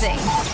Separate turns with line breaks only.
amazing.